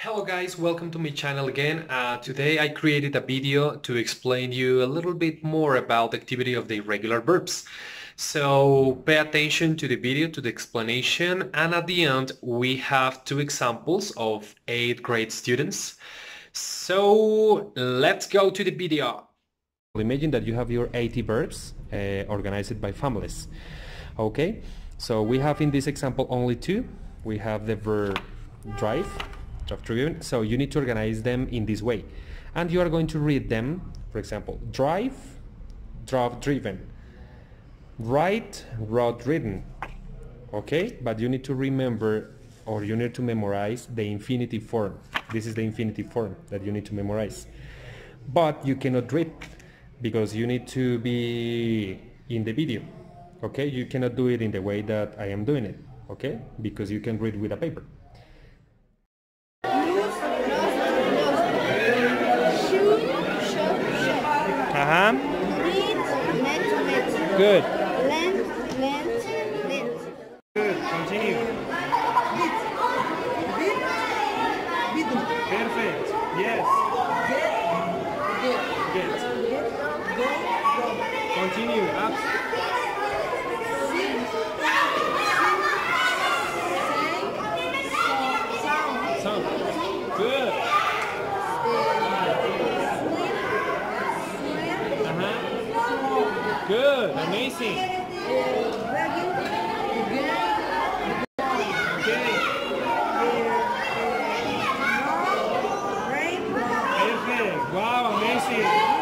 Hello guys, welcome to my channel again. Uh, today I created a video to explain you a little bit more about the activity of the irregular verbs. So pay attention to the video, to the explanation, and at the end we have two examples of 8th grade students. So let's go to the video. Imagine that you have your 80 verbs uh, organized by families. Okay, so we have in this example only two. We have the verb drive drive driven. So you need to organize them in this way. And you are going to read them, for example, drive, drive driven, write, route ridden. Okay, but you need to remember or you need to memorize the infinitive form. This is the infinitive form that you need to memorize. But you cannot read because you need to be in the video. Okay, you cannot do it in the way that I am doing it. Okay, because you can read with a paper. Uh-huh. Good. Lent, lent, lent. Good. Continue. Beat. Beat. Beat. Perfect. Yes. Get. Get. Get. Get. Go. Go. Continue. Up. Sing. Sing. Sing. Good. Good, amazing. Okay. Perfect. Wow, amazing.